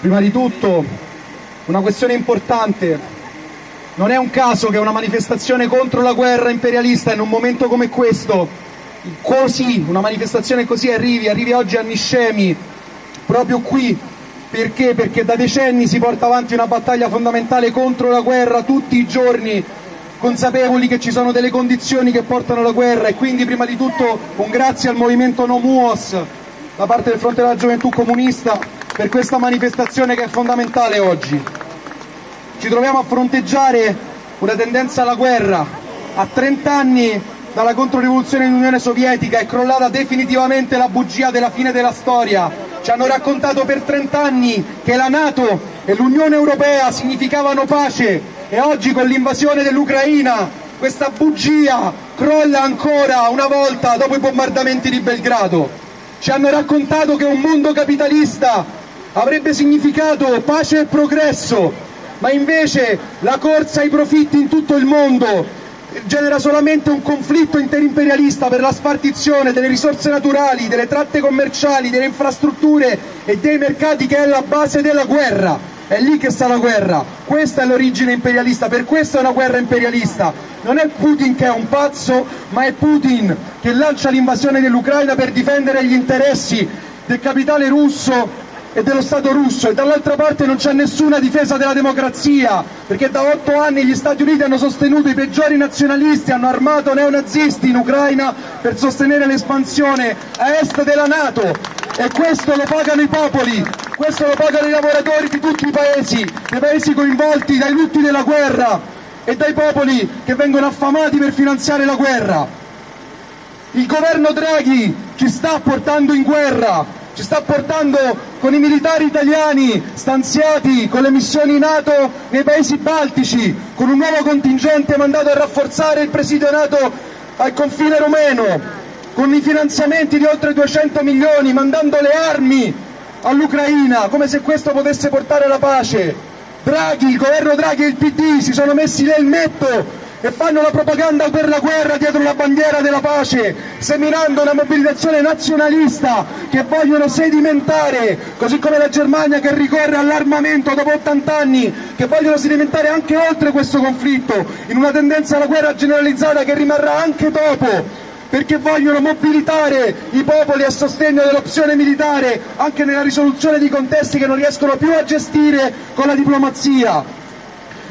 Prima di tutto, una questione importante. Non è un caso che una manifestazione contro la guerra imperialista in un momento come questo, così, una manifestazione così arrivi, arrivi oggi a Niscemi, proprio qui. Perché? Perché da decenni si porta avanti una battaglia fondamentale contro la guerra tutti i giorni, consapevoli che ci sono delle condizioni che portano alla guerra e quindi prima di tutto un grazie al movimento No Muos da parte del Fronte della Gioventù Comunista per questa manifestazione che è fondamentale oggi. Ci troviamo a fronteggiare una tendenza alla guerra. A 30 anni dalla controrivoluzione dell'Unione Sovietica è crollata definitivamente la bugia della fine della storia. Ci hanno raccontato per 30 anni che la Nato e l'Unione Europea significavano pace e oggi con l'invasione dell'Ucraina questa bugia crolla ancora una volta dopo i bombardamenti di Belgrado. Ci hanno raccontato che un mondo capitalista avrebbe significato pace e progresso, ma invece la corsa ai profitti in tutto il mondo genera solamente un conflitto interimperialista per la spartizione delle risorse naturali, delle tratte commerciali, delle infrastrutture e dei mercati che è la base della guerra. È lì che sta la guerra, questa è l'origine imperialista, per questo è una guerra imperialista. Non è Putin che è un pazzo, ma è Putin che lancia l'invasione dell'Ucraina per difendere gli interessi del capitale russo e dello Stato russo e dall'altra parte non c'è nessuna difesa della democrazia perché da otto anni gli Stati Uniti hanno sostenuto i peggiori nazionalisti, hanno armato neonazisti in Ucraina per sostenere l'espansione a est della Nato e questo lo pagano i popoli, questo lo pagano i lavoratori di tutti i paesi, dei paesi coinvolti dai lutti della guerra e dai popoli che vengono affamati per finanziare la guerra. Il governo Draghi ci sta portando in guerra, ci sta portando con i militari italiani stanziati con le missioni NATO nei paesi baltici, con un nuovo contingente mandato a rafforzare il presidio NATO al confine rumeno, con i finanziamenti di oltre 200 milioni, mandando le armi all'Ucraina, come se questo potesse portare la pace. Draghi, il governo Draghi e il PD si sono messi l'elmetto e fanno la propaganda per la guerra dietro la bandiera della pace, seminando una mobilitazione nazionalista che vogliono sedimentare, così come la Germania che ricorre all'armamento dopo 80 anni, che vogliono sedimentare anche oltre questo conflitto, in una tendenza alla guerra generalizzata che rimarrà anche dopo, perché vogliono mobilitare i popoli a sostegno dell'opzione militare anche nella risoluzione di contesti che non riescono più a gestire con la diplomazia.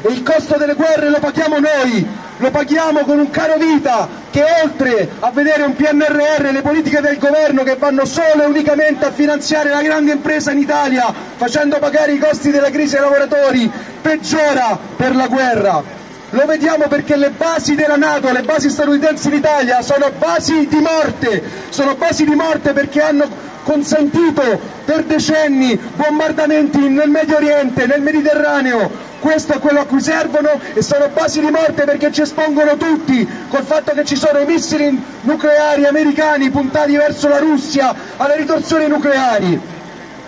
E il costo delle guerre lo paghiamo noi, lo paghiamo con un caro vita che oltre a vedere un PNRR le politiche del governo che vanno solo e unicamente a finanziare la grande impresa in Italia facendo pagare i costi della crisi ai lavoratori, peggiora per la guerra. Lo vediamo perché le basi della Nato, le basi statunitensi in Italia sono basi di morte, sono basi di morte perché hanno consentito per decenni bombardamenti nel Medio Oriente, nel Mediterraneo, questo è quello a cui servono e sono basi di morte perché ci espongono tutti col fatto che ci sono i missili nucleari americani puntati verso la Russia alle ritorsioni nucleari.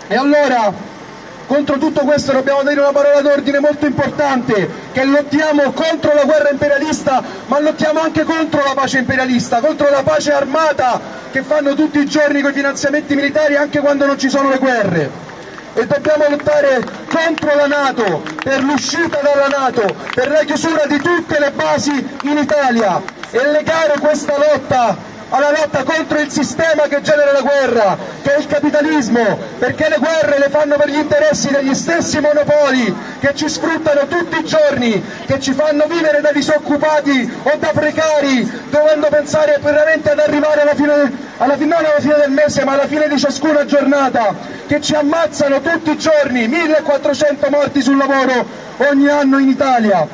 E allora contro tutto questo dobbiamo dire una parola d'ordine molto importante, che lottiamo contro la guerra imperialista, ma lottiamo anche contro la pace imperialista, contro la pace armata che fanno tutti i giorni con i finanziamenti militari anche quando non ci sono le guerre e dobbiamo lottare contro la Nato, per l'uscita dalla Nato, per la chiusura di tutte le basi in Italia e legare questa lotta alla lotta contro il sistema che genera la guerra, che è il capitalismo, perché le guerre le fanno per gli interessi degli stessi monopoli che ci sfruttano tutti i giorni, che ci fanno vivere da disoccupati o da precari, dovendo pensare veramente ad arrivare alla fine, alla, non alla fine del mese, ma alla fine di ciascuna giornata, che ci ammazzano tutti i giorni, 1400 morti sul lavoro ogni anno in Italia,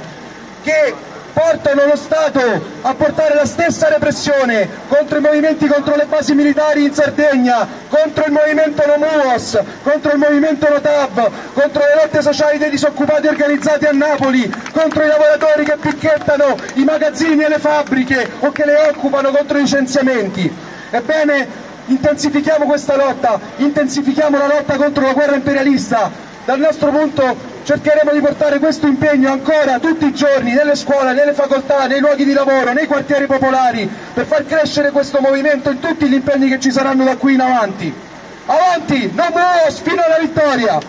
che portano lo Stato a portare la stessa repressione contro i movimenti contro le basi militari in Sardegna, contro il movimento Nomuos, contro il movimento Notav, contro le lotte sociali dei disoccupati organizzati a Napoli, contro i lavoratori che picchettano i magazzini e le fabbriche o che le occupano contro i licenziamenti. Ebbene, intensifichiamo questa lotta, intensifichiamo la lotta contro la guerra imperialista. Dal nostro punto cercheremo di portare questo impegno ancora tutti i giorni nelle scuole, nelle facoltà, nei luoghi di lavoro, nei quartieri popolari, per far crescere questo movimento in tutti gli impegni che ci saranno da qui in avanti. Avanti, non muos, fino alla vittoria!